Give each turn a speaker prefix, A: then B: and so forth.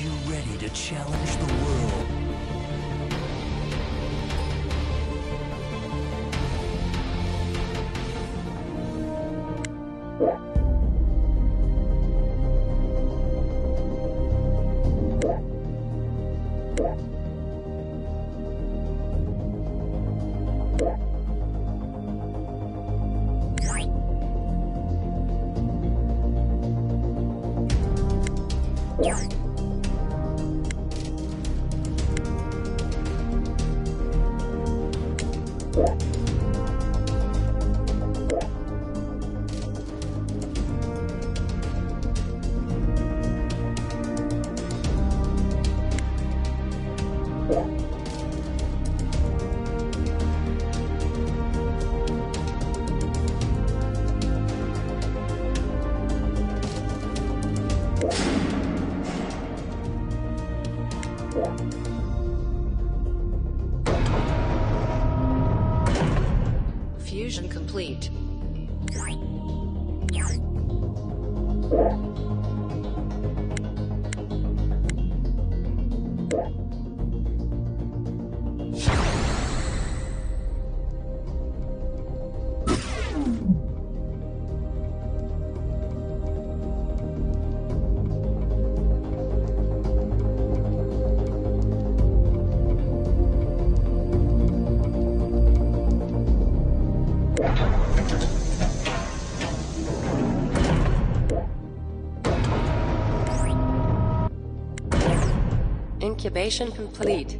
A: you ready to challenge the world? Yeah.
B: Fusion complete. Incubation complete.